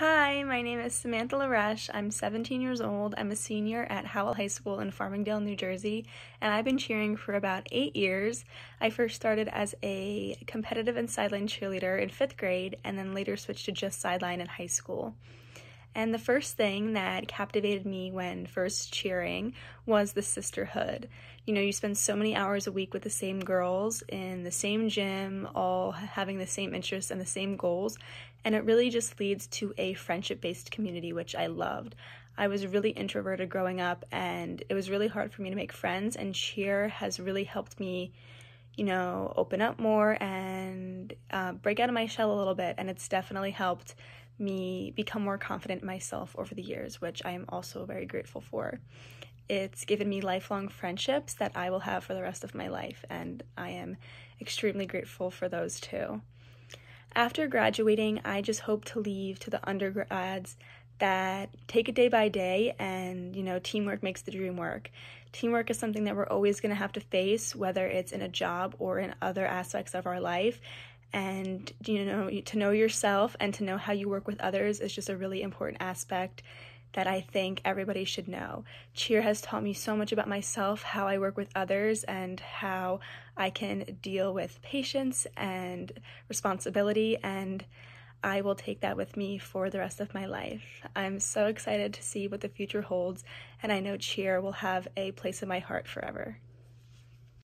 Hi, my name is Samantha Loroesh. I'm 17 years old. I'm a senior at Howell High School in Farmingdale, New Jersey, and I've been cheering for about eight years. I first started as a competitive and sideline cheerleader in fifth grade, and then later switched to just sideline in high school. And the first thing that captivated me when first cheering was the sisterhood. You know, you spend so many hours a week with the same girls in the same gym, all having the same interests and the same goals, and it really just leads to a friendship based community, which I loved. I was really introverted growing up, and it was really hard for me to make friends, and cheer has really helped me you know, open up more and uh, break out of my shell a little bit. And it's definitely helped me become more confident myself over the years, which I am also very grateful for. It's given me lifelong friendships that I will have for the rest of my life, and I am extremely grateful for those too. After graduating, I just hope to leave to the undergrads that take it day by day and, you know, teamwork makes the dream work. Teamwork is something that we're always going to have to face, whether it's in a job or in other aspects of our life and you know to know yourself and to know how you work with others is just a really important aspect that I think everybody should know. Cheer has taught me so much about myself, how I work with others, and how I can deal with patience and responsibility. And I will take that with me for the rest of my life. I'm so excited to see what the future holds, and I know Cheer will have a place in my heart forever.